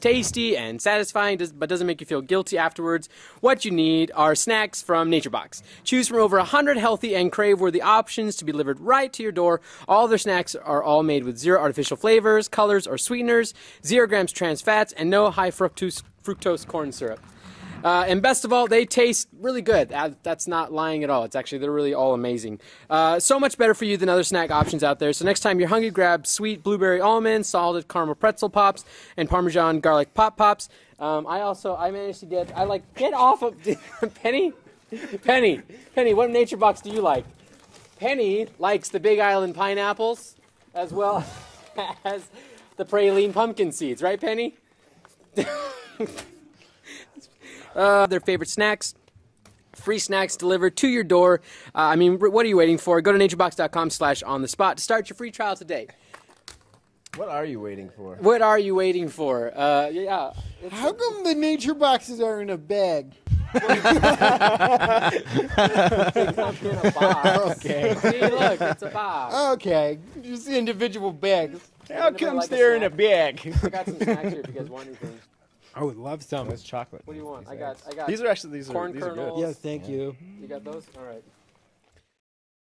tasty and satisfying, but doesn't make you feel guilty afterwards. What you need are snacks from NatureBox. Choose from over 100 healthy and crave-worthy options to be delivered right to your door. All their snacks are all made with zero artificial flavors, colors, or sweeteners, zero grams trans fats, and no high fructose, fructose corn syrup. Uh, and best of all, they taste really good. Uh, That's not lying at all. It's actually, they're really all amazing. Uh, so much better for you than other snack options out there. So next time you're hungry, grab sweet blueberry almond, salted caramel pretzel pops, and Parmesan garlic pop pops. Um, I also, I managed to get, I like, get off of, Penny? Penny, Penny, what nature box do you like? Penny likes the Big Island pineapples as well as the praline pumpkin seeds, right, Penny? uh, their favorite snacks. Free snacks delivered to your door. Uh, I mean, what are you waiting for? Go to naturebox.com slash on the spot to start your free trial today. What are you waiting for? What are you waiting for? Uh, yeah. it's- How come the nature boxes are in a bag? it's not in a box. Okay. See, look, it's a box. Okay, just individual bags. How Anybody comes like they're in a bag? I got some snacks here if you guys want anything. I would love some. It's chocolate. What do you want? I got, I got These are actually these are corn these are good. kernels. Yes, thank you. You got those? All right.